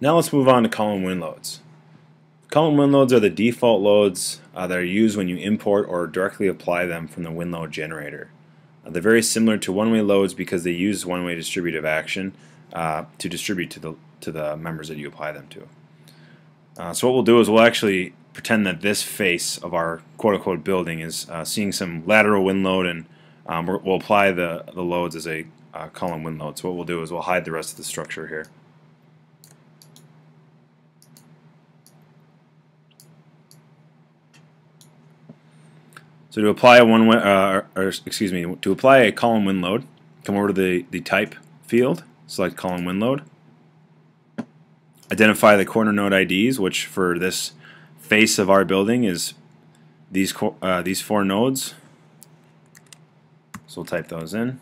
Now let's move on to column wind loads. Column wind loads are the default loads uh, that are used when you import or directly apply them from the wind load generator. Uh, they're very similar to one-way loads because they use one-way distributive action uh, to distribute to the to the members that you apply them to. Uh, so what we'll do is we'll actually pretend that this face of our quote-unquote building is uh, seeing some lateral wind load and um, we'll apply the, the loads as a uh, column wind load. So what we'll do is we'll hide the rest of the structure here. So to apply a one, uh, or excuse me, to apply a column wind load, come over to the the type field, select column wind load, identify the corner node IDs, which for this face of our building is these uh, these four nodes. So we'll type those in.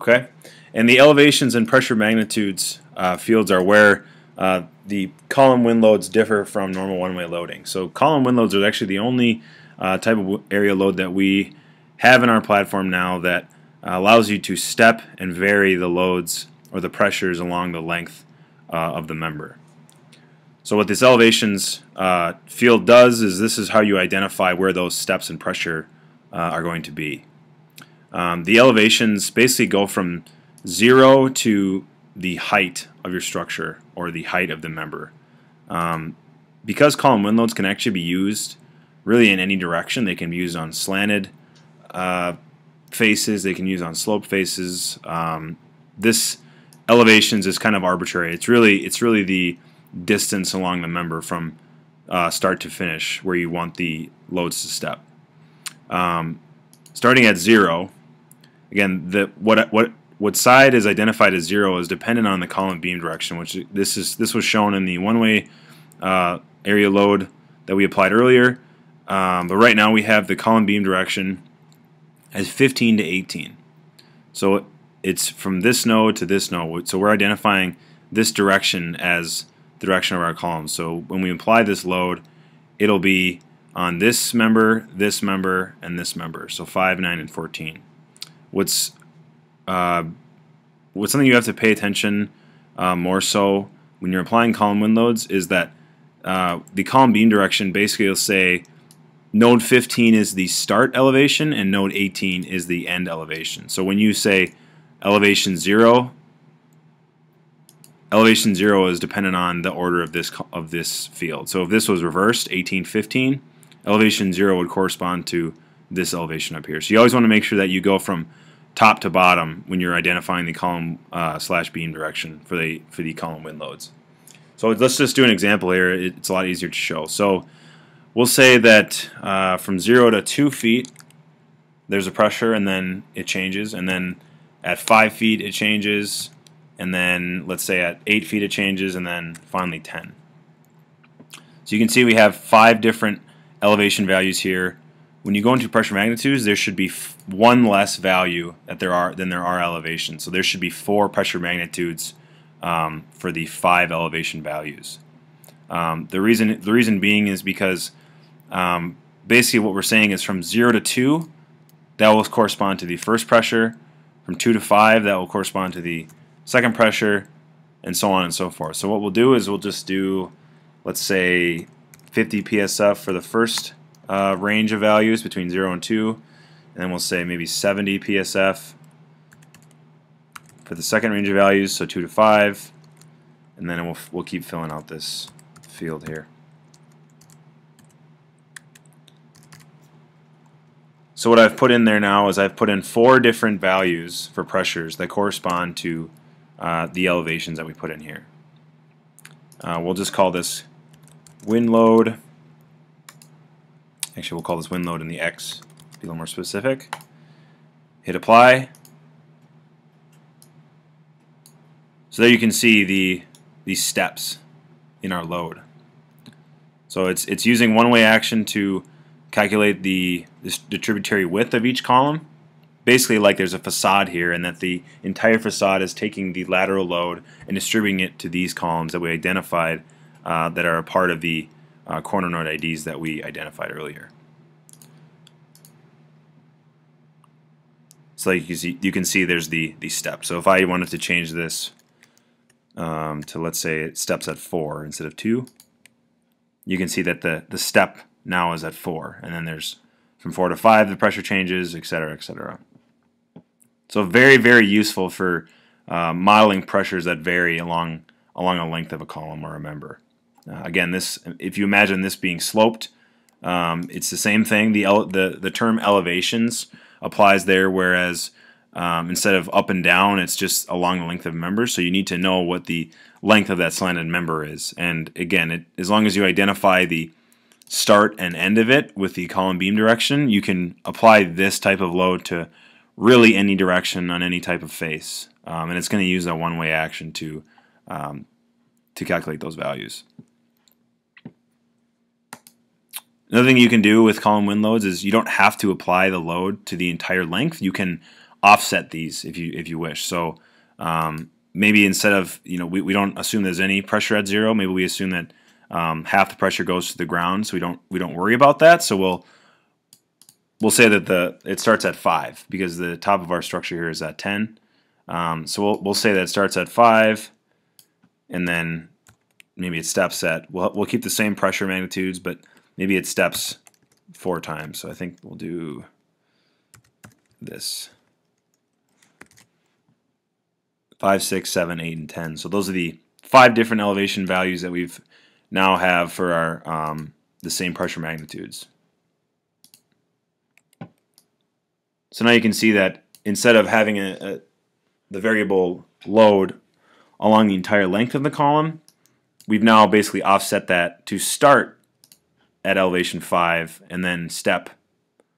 Okay, and the elevations and pressure magnitudes uh, fields are where uh, the column wind loads differ from normal one-way loading. So column wind loads are actually the only uh, type of area load that we have in our platform now that uh, allows you to step and vary the loads or the pressures along the length uh, of the member. So what this elevations uh, field does is this is how you identify where those steps and pressure uh, are going to be. Um, the elevations basically go from zero to the height of your structure or the height of the member. Um, because column wind loads can actually be used really in any direction, they can be used on slanted uh, faces, they can use on slope faces. Um, this elevations is kind of arbitrary. It's really it's really the distance along the member from uh, start to finish where you want the loads to step. Um, starting at zero, again, the what what what side is identified as zero is dependent on the column beam direction, which this is this was shown in the one-way uh, area load that we applied earlier. Um, but right now we have the column beam direction as 15 to 18. So it's from this node to this node. So we're identifying this direction as the direction of our column. So when we apply this load, it'll be on this member, this member, and this member. So 5, 9, and 14. What's uh, what's something you have to pay attention uh, more so when you're applying column wind loads is that uh, the column beam direction basically will say node 15 is the start elevation and node 18 is the end elevation. So when you say elevation 0, elevation 0 is dependent on the order of this of this field. So if this was reversed, 18, 15, elevation 0 would correspond to this elevation up here. So you always want to make sure that you go from top to bottom when you're identifying the column uh, slash beam direction for the for the column wind loads. So let's just do an example here. It's a lot easier to show. So we'll say that uh, from zero to two feet, there's a pressure, and then it changes, and then at five feet it changes, and then let's say at eight feet it changes, and then finally 10. So you can see we have five different elevation values here when you go into pressure magnitudes, there should be one less value that there are than there are elevations. So there should be four pressure magnitudes um, for the five elevation values. Um, the reason the reason being is because um, basically what we're saying is from zero to two, that will correspond to the first pressure. From two to five, that will correspond to the second pressure, and so on and so forth. So what we'll do is we'll just do, let's say, 50 psf for the first uh, range of values between 0 and 2. And then we'll say maybe 70 PSF for the second range of values, so 2 to 5. And then we'll, we'll keep filling out this field here. So what I've put in there now is I've put in four different values for pressures that correspond to uh, the elevations that we put in here. Uh, we'll just call this wind load Actually, we'll call this wind load in the X, be a little more specific. Hit apply. So there you can see the these steps in our load. So it's it's using one-way action to calculate the, the tributary width of each column. Basically, like there's a facade here, and that the entire facade is taking the lateral load and distributing it to these columns that we identified uh, that are a part of the uh, corner node IDs that we identified earlier. So like you, see, you can see there's the, the step. So if I wanted to change this um, to let's say steps at 4 instead of 2, you can see that the, the step now is at 4. And then there's from 4 to 5 the pressure changes, etc., etc. So very, very useful for uh, modeling pressures that vary along along a length of a column or a member. Again, this if you imagine this being sloped, um, it's the same thing. The, the the term elevations applies there, whereas um, instead of up and down, it's just along the length of members. So you need to know what the length of that slanted member is. And again, it, as long as you identify the start and end of it with the column beam direction, you can apply this type of load to really any direction on any type of face. Um, and it's going to use a one-way action to um, to calculate those values. Another thing you can do with column wind loads is you don't have to apply the load to the entire length. You can offset these if you if you wish. So um, maybe instead of you know we, we don't assume there's any pressure at zero. Maybe we assume that um, half the pressure goes to the ground, so we don't we don't worry about that. So we'll we'll say that the it starts at five because the top of our structure here is at ten. Um, so we'll we'll say that it starts at five, and then maybe it steps at we'll we'll keep the same pressure magnitudes, but maybe it steps four times. So I think we'll do this. 5, 6, 7, 8, and 10. So those are the five different elevation values that we've now have for our um, the same pressure magnitudes. So now you can see that instead of having a, a, the variable load along the entire length of the column, we've now basically offset that to start at elevation 5 and then step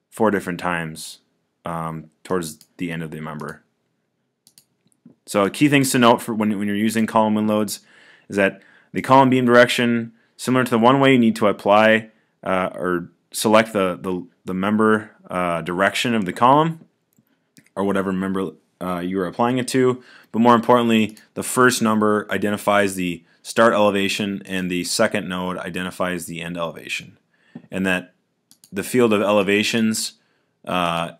four different times um, towards the end of the member. So key things to note for when, when you're using column wind loads is that the column beam direction, similar to the one way you need to apply uh, or select the, the, the member uh, direction of the column or whatever member uh, you are applying it to. But more importantly, the first number identifies the start elevation and the second node identifies the end elevation. And that the field of elevations uh,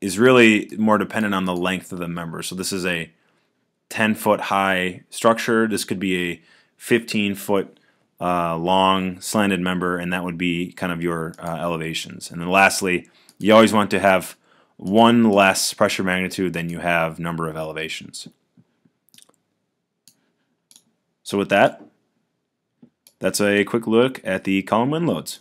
is really more dependent on the length of the member. So this is a 10 foot high structure. This could be a 15 foot uh, long slanted member, and that would be kind of your uh, elevations. And then lastly, you always want to have one less pressure magnitude than you have number of elevations. So with that, that's a quick look at the column wind loads.